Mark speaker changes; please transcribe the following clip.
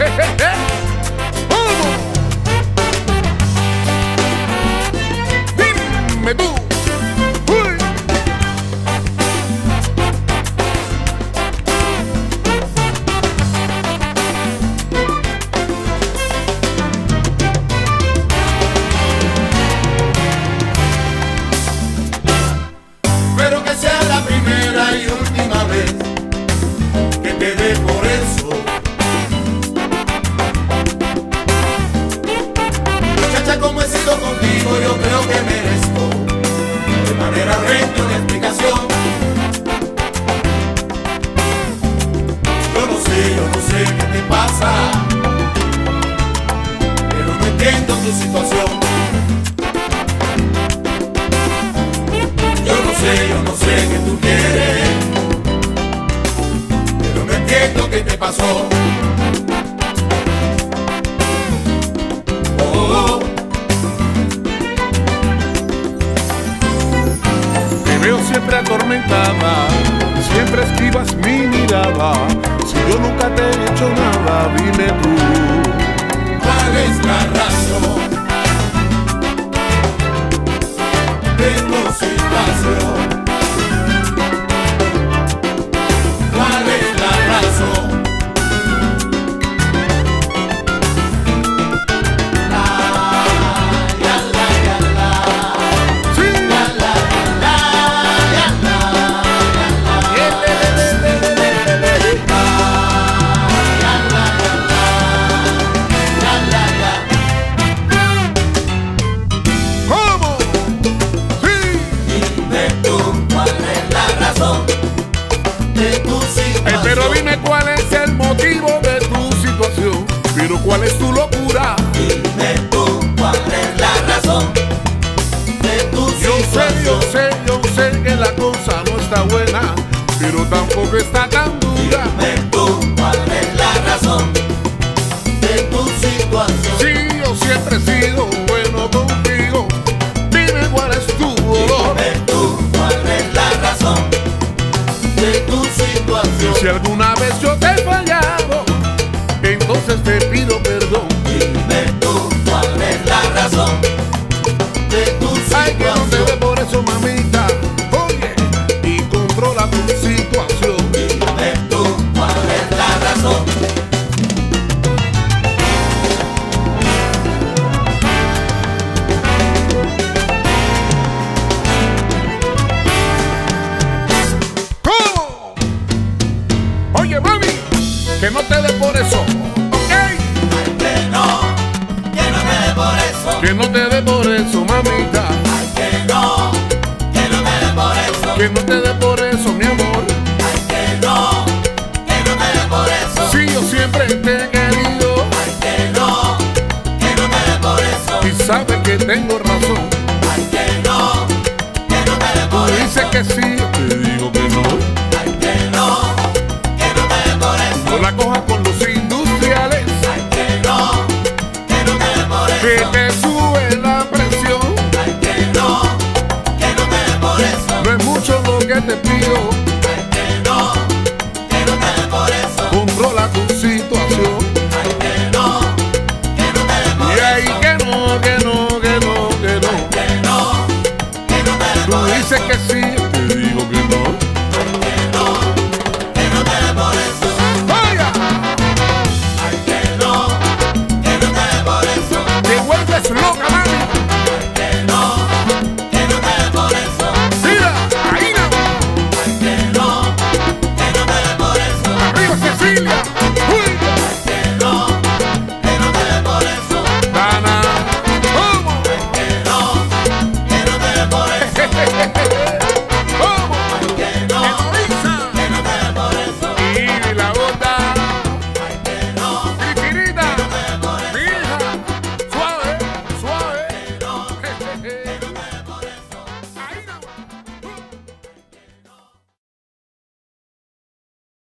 Speaker 1: Dime
Speaker 2: que merezco de manera recta una explicación. Yo no sé, yo no sé qué te pasa, pero no entiendo tu situación. Yo no sé, yo no sé qué tú quieres, pero no entiendo qué te pasó.
Speaker 1: Siempre esquivas mi mirada. Si yo nunca te he hecho nada, dime tú.
Speaker 2: ¿cuál es la razón
Speaker 1: tampoco está tan dura.
Speaker 2: Dime tú cuál es la razón de tu situación.
Speaker 1: Sí, yo siempre he sido bueno contigo. Dime cuál es tu dolor.
Speaker 2: Dime tú cuál es la razón de tu situación.
Speaker 1: Si alguna vez yo te he fallado, entonces te pido perdón. Dé por eso, mamita. Que no,
Speaker 2: que no me dé por eso.
Speaker 1: Que no te dé por eso, mi amor.
Speaker 2: Ay, que no, que no me dé por eso.
Speaker 1: Si yo siempre te he querido
Speaker 2: Ay, que no, que no me dé por eso.
Speaker 1: y sabes que tengo